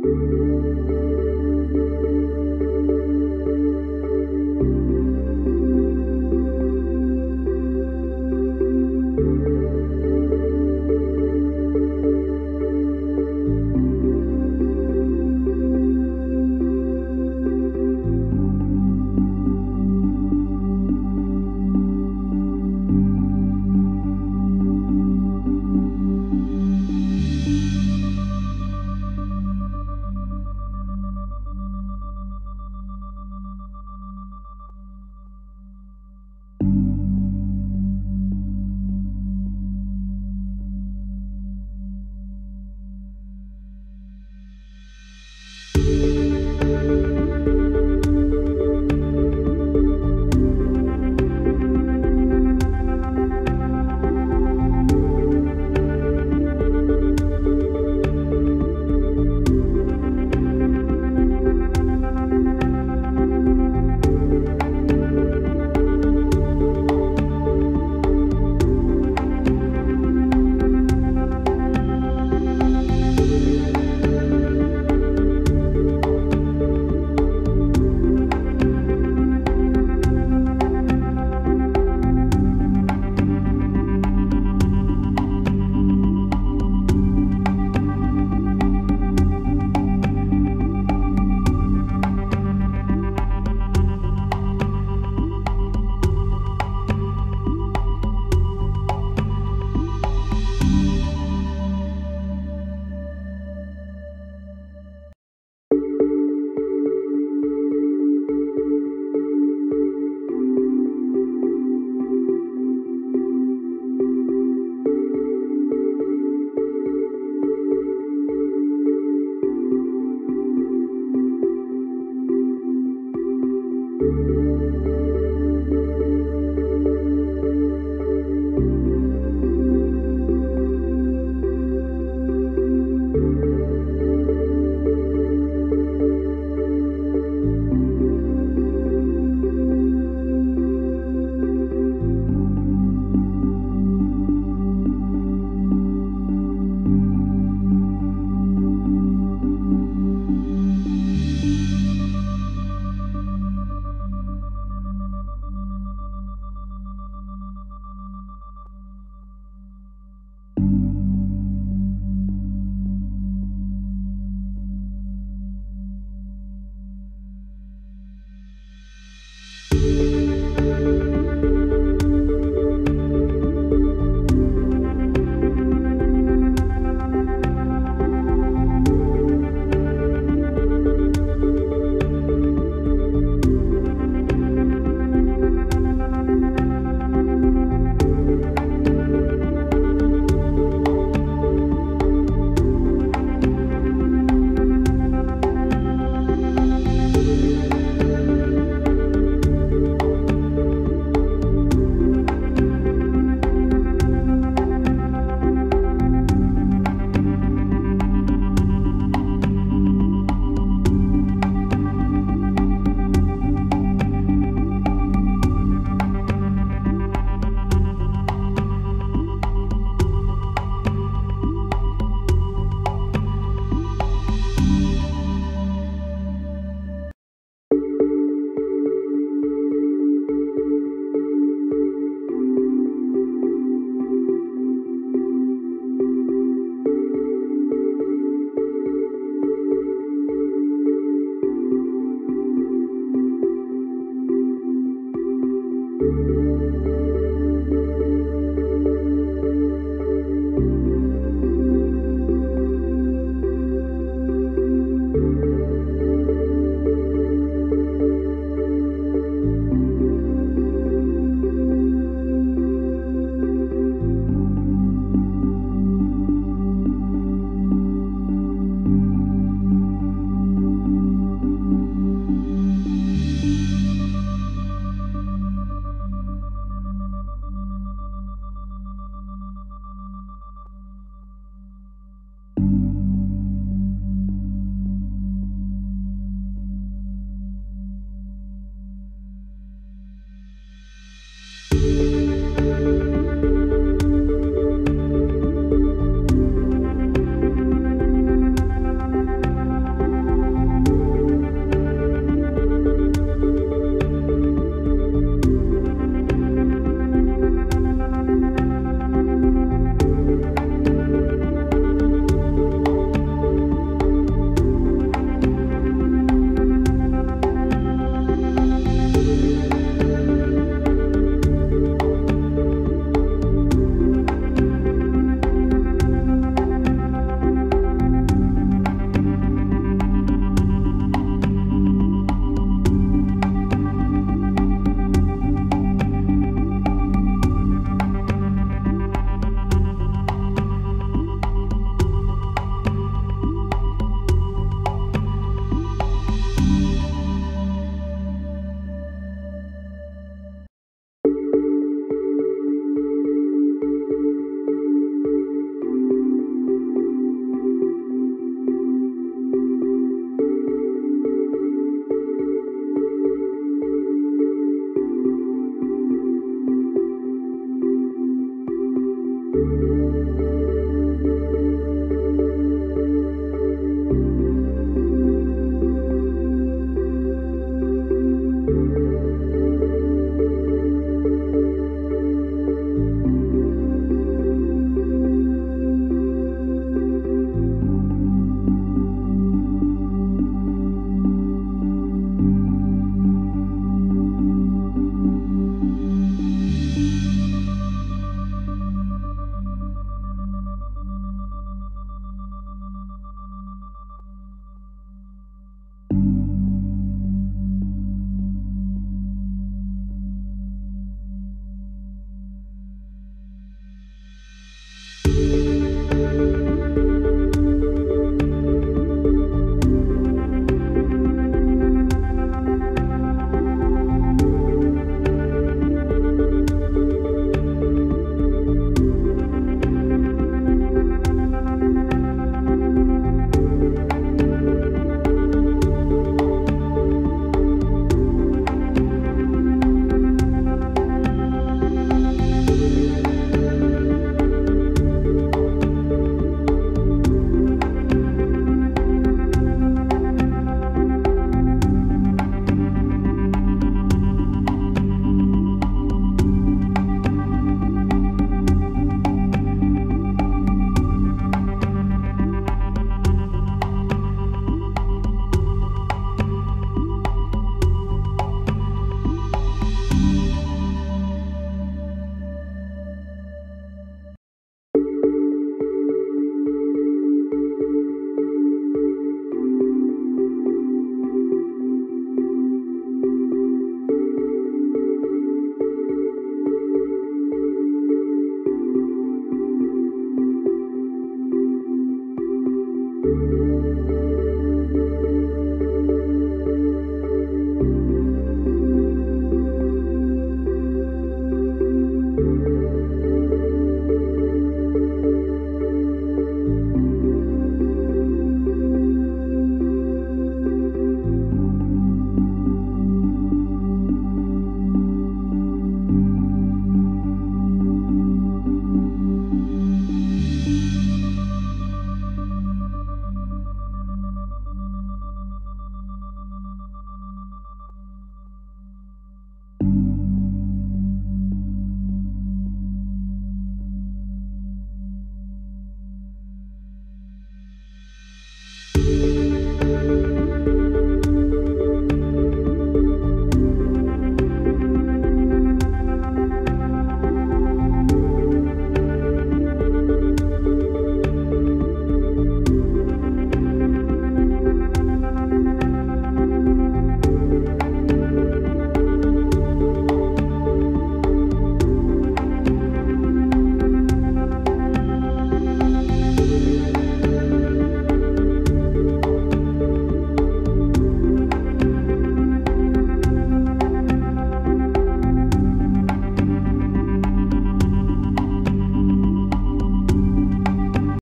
Música